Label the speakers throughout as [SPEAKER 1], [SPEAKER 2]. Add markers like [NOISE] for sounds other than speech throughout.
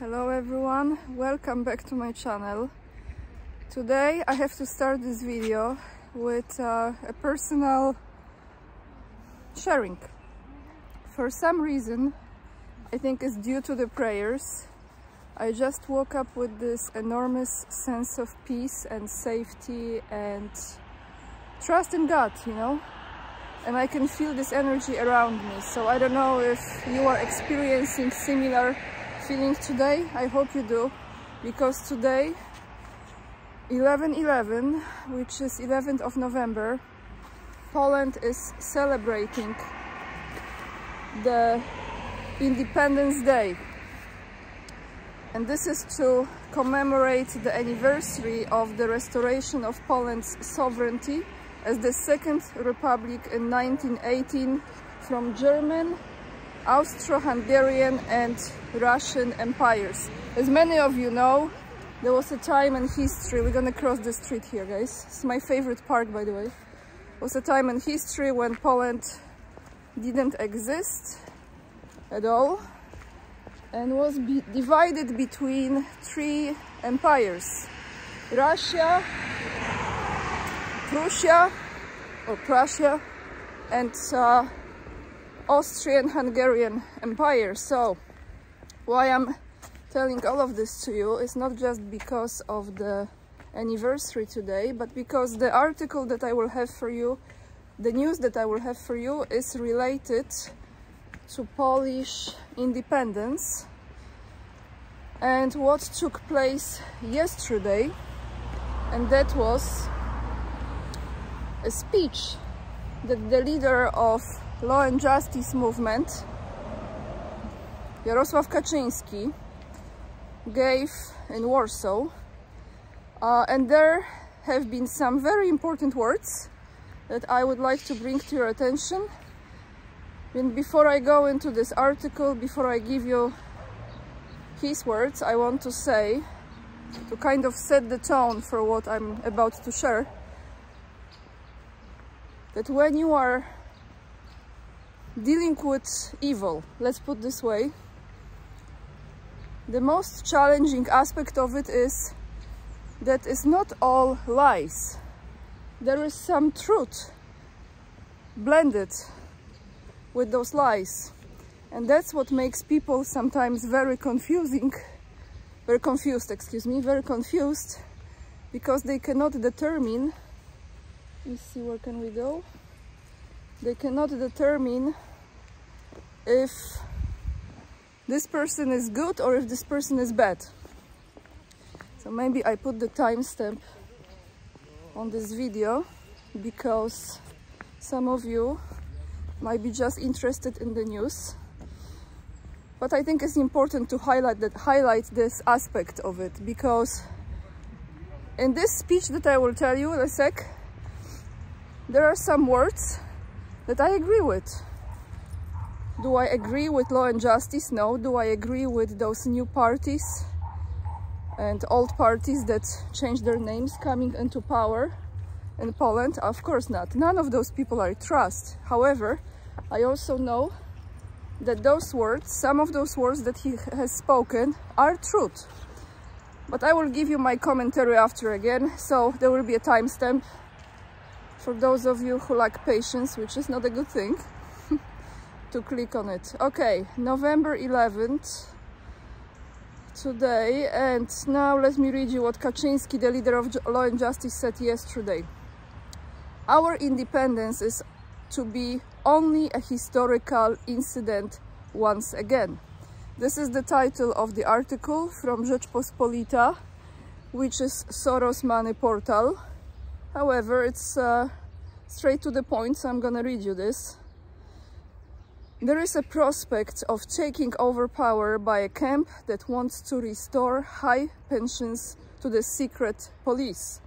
[SPEAKER 1] Hello everyone, welcome back to my channel. Today I have to start this video with uh, a personal sharing. For some reason, I think it's due to the prayers, I just woke up with this enormous sense of peace and safety and trust in God, you know? And I can feel this energy around me. So I don't know if you are experiencing similar feeling today? I hope you do. Because today 11-11 which is 11th of november poland is celebrating the independence day. And this is to commemorate the anniversary of the restoration of poland's sovereignty as the second republic in 1918 from german Austro-Hungarian and Russian empires. As many of you know, there was a time in history, we're gonna cross the street here guys, it's my favorite park by the way. Was a time in history when Poland didn't exist at all and was be divided between three empires. Russia, Prussia or Prussia and uh, Austrian-Hungarian Empire. So why I'm telling all of this to you is not just because of the anniversary today, but because the article that I will have for you, the news that I will have for you is related to Polish independence and what took place yesterday and that was a speech that the leader of Law and Justice movement, Jarosław Kaczynski, gave in Warsaw. Uh, and there have been some very important words that I would like to bring to your attention. And before I go into this article, before I give you his words, I want to say, to kind of set the tone for what I'm about to share, that when you are dealing with evil, let's put this way, the most challenging aspect of it is that it's not all lies. There is some truth blended with those lies. And that's what makes people sometimes very confusing, very confused, excuse me, very confused because they cannot determine, let me see where can we go, they cannot determine if this person is good or if this person is bad. So maybe I put the timestamp on this video because some of you might be just interested in the news. But I think it's important to highlight that highlight this aspect of it because in this speech that I will tell you in a sec, there are some words that I agree with do I agree with law and justice? No. Do I agree with those new parties and old parties that changed their names coming into power in Poland? Of course not. None of those people I trust. However, I also know that those words, some of those words that he has spoken are truth. But I will give you my commentary after again, so there will be a timestamp for those of you who lack patience, which is not a good thing to click on it. Okay, November 11th today and now let me read you what Kaczynski, the leader of Law and Justice, said yesterday. Our independence is to be only a historical incident once again. This is the title of the article from Rzeczpospolita, which is Soros Money Portal. However, it's uh, straight to the point, so I'm gonna read you this. There is a prospect of taking over power by a camp that wants to restore high pensions to the secret police,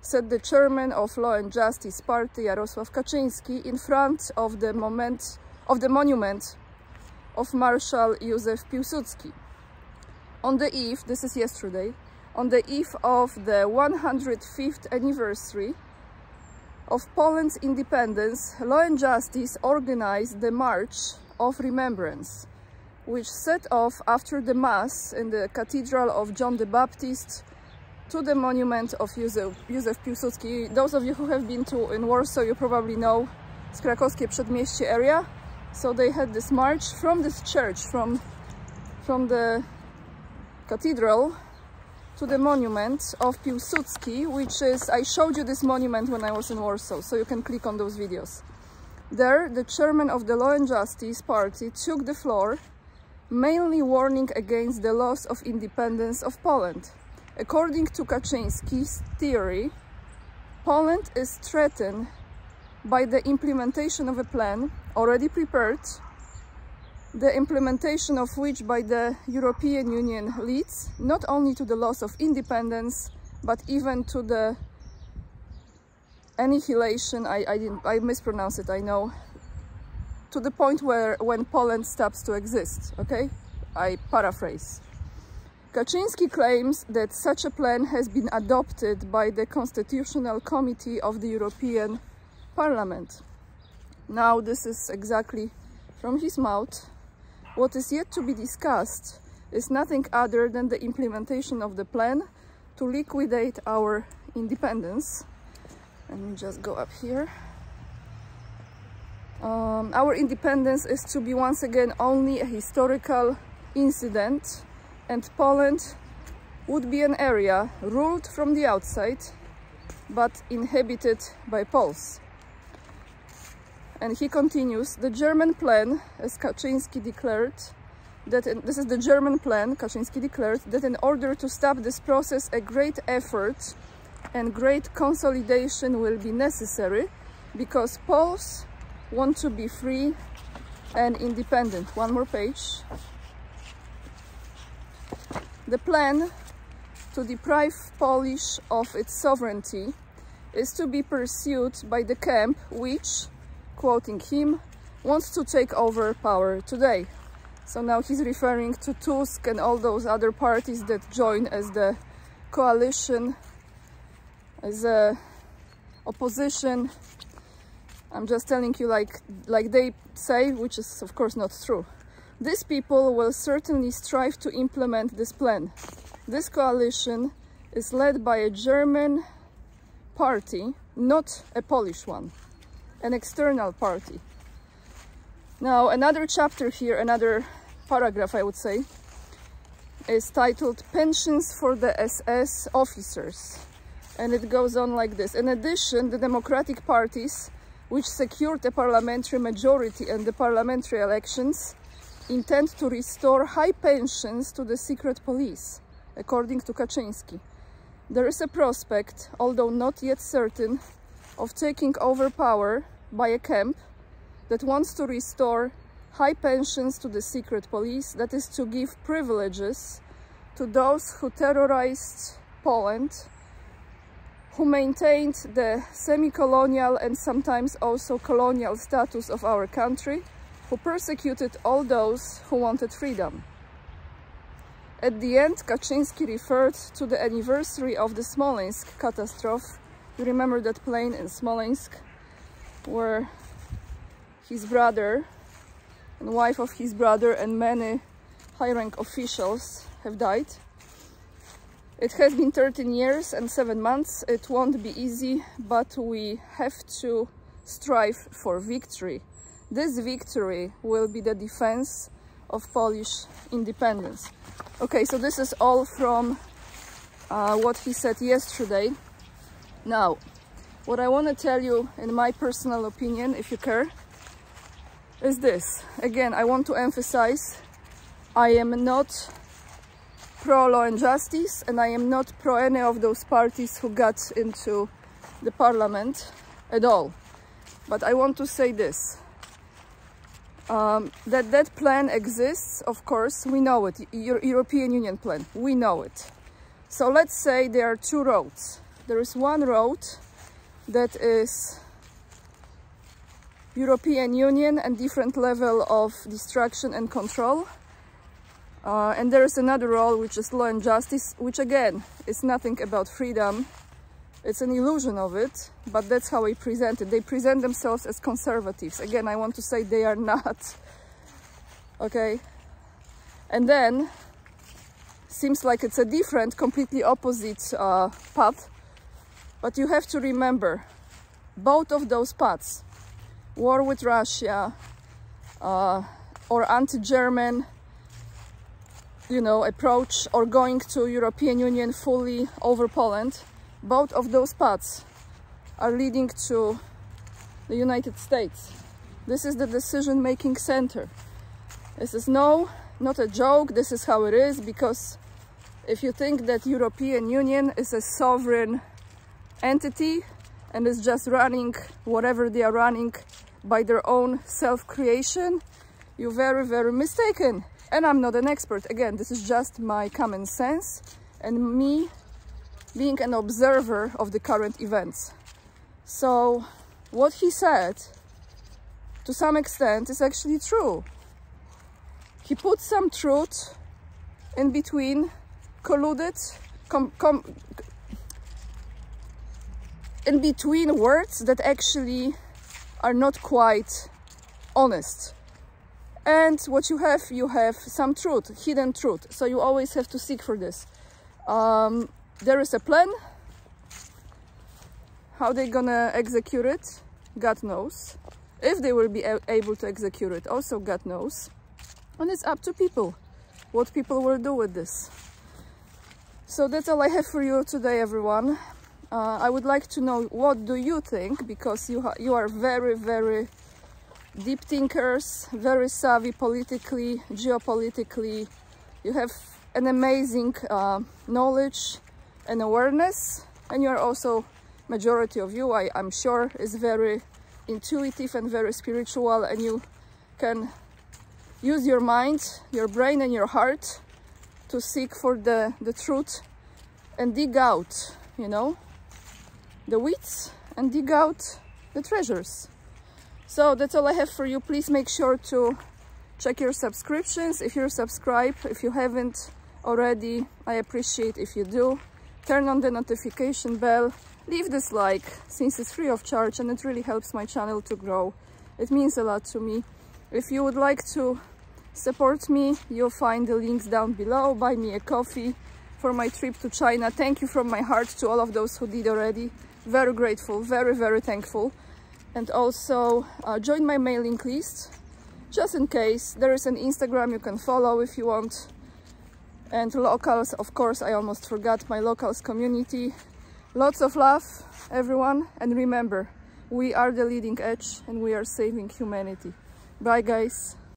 [SPEAKER 1] said the chairman of Law and Justice Party, Jarosław Kaczynski, in front of the, moment, of the monument of Marshal Józef Piłsudski. On the eve, this is yesterday, on the eve of the 105th anniversary of Poland's independence, Law and Justice organized the March of Remembrance, which set off after the Mass in the Cathedral of John the Baptist to the monument of Józef, Józef Piłsudski. Those of you who have been to in Warsaw, you probably know it's krakowskie przedmieście area. So they had this march from this church, from, from the cathedral to the monument of Piłsudski, which is, I showed you this monument when I was in Warsaw, so you can click on those videos. There, the chairman of the Law and Justice Party took the floor, mainly warning against the loss of independence of Poland. According to Kaczynski's theory, Poland is threatened by the implementation of a plan already prepared, the implementation of which by the European Union leads not only to the loss of independence, but even to the annihilation, I, I, I mispronounced it, I know, to the point where when Poland stops to exist, okay? I paraphrase. Kaczynski claims that such a plan has been adopted by the Constitutional Committee of the European Parliament. Now this is exactly from his mouth. What is yet to be discussed is nothing other than the implementation of the plan to liquidate our independence. Let me just go up here. Um, our independence is to be once again only a historical incident and Poland would be an area ruled from the outside but inhabited by Poles. And he continues, the German plan, as Kaczynski declared, that in, this is the German plan, Kaczynski declared, that in order to stop this process, a great effort and great consolidation will be necessary because Poles want to be free and independent. One more page. The plan to deprive Polish of its sovereignty is to be pursued by the camp which, quoting him, wants to take over power today. So now he's referring to Tusk and all those other parties that join as the coalition, as a opposition. I'm just telling you like, like they say, which is of course not true. These people will certainly strive to implement this plan. This coalition is led by a German party, not a Polish one an external party. Now, another chapter here, another paragraph, I would say, is titled Pensions for the SS Officers. And it goes on like this. In addition, the democratic parties, which secured a parliamentary majority in the parliamentary elections, intend to restore high pensions to the secret police, according to Kaczynski. There is a prospect, although not yet certain, of taking over power by a camp that wants to restore high pensions to the secret police, that is to give privileges to those who terrorized Poland, who maintained the semi-colonial and sometimes also colonial status of our country, who persecuted all those who wanted freedom. At the end, Kaczynski referred to the anniversary of the Smolensk catastrophe you remember that plane in Smolensk where his brother and wife of his brother and many high-rank officials have died. It has been 13 years and 7 months. It won't be easy, but we have to strive for victory. This victory will be the defense of Polish independence. Okay, so this is all from uh, what he said yesterday. Now, what I want to tell you in my personal opinion, if you care, is this. Again, I want to emphasize, I am not pro law and justice and I am not pro any of those parties who got into the parliament at all. But I want to say this. Um, that that plan exists, of course, we know it, Euro European Union plan, we know it. So let's say there are two roads there is one road that is European Union and different level of destruction and control. Uh, and there is another role which is law and justice, which again is nothing about freedom. It's an illusion of it, but that's how they present it. They present themselves as conservatives. Again, I want to say they are not. [LAUGHS] Okay? And then seems like it's a different, completely opposite uh, path. But you have to remember both of those paths, war with Russia uh, or anti-German you know, approach or going to European Union fully over Poland, both of those paths are leading to the United States. This is the decision-making center. This is no, not a joke, this is how it is, because if you think that European Union is a sovereign entity and is just running whatever they are running by their own self-creation, you're very, very mistaken. And I'm not an expert. Again, this is just my common sense and me being an observer of the current events. So what he said, to some extent, is actually true. He put some truth in between, colluded, com, com, in between words that actually are not quite honest. And what you have you have some truth hidden truth. So you always have to seek for this. Um, there is a plan. How they're gonna execute it? God knows. If they will be able to execute it also god knows. And it's up to people what people will do with this. So that's all i have for you today everyone uh, i would like to know what do you think because you you are very very deep thinkers, very savvy politically, geopolitically. You have an amazing uh, knowledge and awareness and you are also, majority of you, I, I'm sure, is very intuitive and very spiritual and you can use your mind, your brain and your heart to seek for the, the truth and dig out, you know, the weeds and dig out the treasures. So that's all I have for you. Please make sure to check your subscriptions if you're subscribed. If you haven't already, I appreciate if you do. Turn on the notification bell. Leave this like since it's free of charge and it really helps my channel to grow. It means a lot to me. If you would like to support me, you'll find the links down below. Buy me a coffee for my trip to China. Thank you from my heart to all of those who did already. Very grateful, very, very thankful. And also uh, join my mailing list just in case. There is an instagram you can follow if you want. And locals of course i almost forgot my locals community. Lots of love everyone. And remember we are the leading edge and we are saving humanity. Bye guys